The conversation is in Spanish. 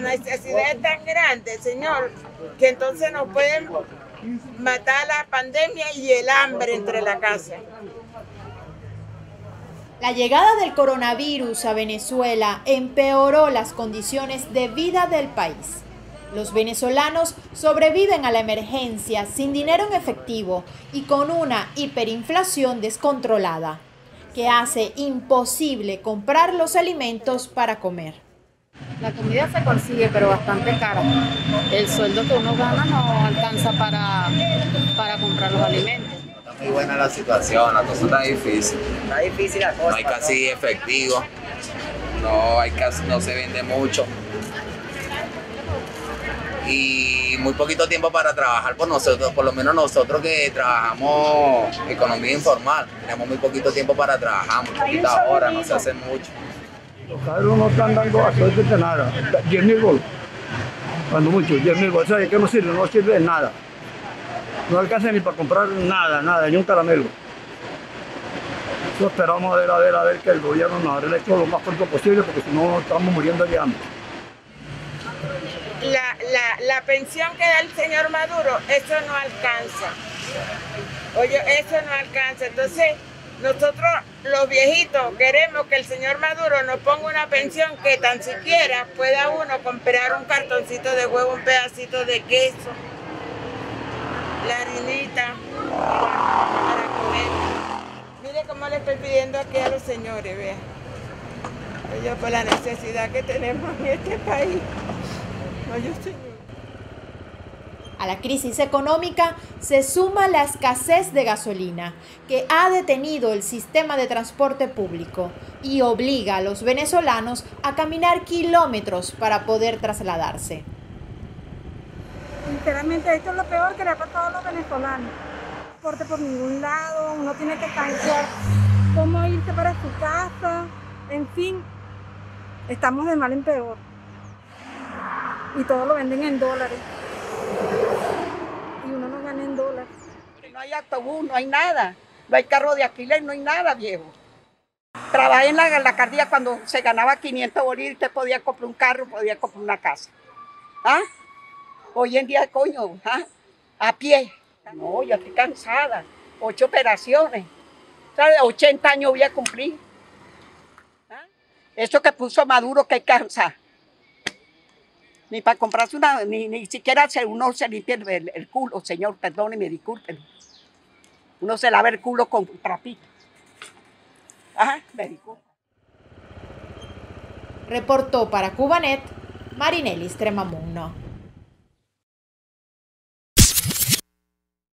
la necesidad es tan grande, Señor, que entonces nos pueden matar la pandemia y el hambre entre la casa. La llegada del coronavirus a Venezuela empeoró las condiciones de vida del país. Los venezolanos sobreviven a la emergencia sin dinero en efectivo y con una hiperinflación descontrolada, que hace imposible comprar los alimentos para comer. La comida se consigue, pero bastante cara. El sueldo que uno gana no alcanza para, para comprar los alimentos. Está muy buena la situación, la cosa está difícil. Está difícil la cosa. No hay casi efectivo, no, hay casi, no se vende mucho. Y muy poquito tiempo para trabajar por nosotros, por lo menos nosotros que trabajamos economía informal, tenemos muy poquito tiempo para trabajar, muy poquitas horas, no se hace mucho. Los carros no están dando absolutamente nada, 10 mil bolos, cuando mucho, 10 mil bolos, ¿sabes qué no sirve? No sirve de nada. No alcanza ni para comprar nada, nada, ni un caramelo. Eso esperamos a ver, a ver, a ver que el gobierno nos arregle esto lo más pronto posible, porque si no estamos muriendo de hambre. La, la, la pensión que da el señor Maduro, eso no alcanza. Oye, eso no alcanza. Entonces, nosotros los viejitos queremos que el señor Maduro nos ponga una pensión que tan siquiera pueda uno comprar un cartoncito de huevo, un pedacito de queso, la harinita para comer. Mire cómo le estoy pidiendo aquí a los señores, vean. Ellos por la necesidad que tenemos en este país. Señor. La crisis económica se suma la escasez de gasolina, que ha detenido el sistema de transporte público y obliga a los venezolanos a caminar kilómetros para poder trasladarse. Sinceramente, esto es lo peor que le ha pasado a los venezolanos. Porte por ningún lado, uno tiene que pensar cómo irse para su casa, en fin, estamos de mal en peor. Y todo lo venden en dólares y uno no gana en dólares. No hay autobús, no hay nada. No hay carro de alquiler, no hay nada, viejo. Trabajé en la, alcaldía cuando se ganaba 500 bolívares usted podía comprar un carro, podía comprar una casa. ¿Ah? Hoy en día, coño, ¿ah? a pie. No, yo estoy cansada. Ocho operaciones. ¿Sabe? 80 años voy a cumplir. ¿Ah? Eso que puso Maduro, que cansa. Ni para comprarse una, ni, ni siquiera se, uno se limpia el, el culo, señor, perdóneme, disculpen. Uno se lava el culo con trapito. Ajá, me disculpa. Reportó para Cubanet Marinelli Stremamuno.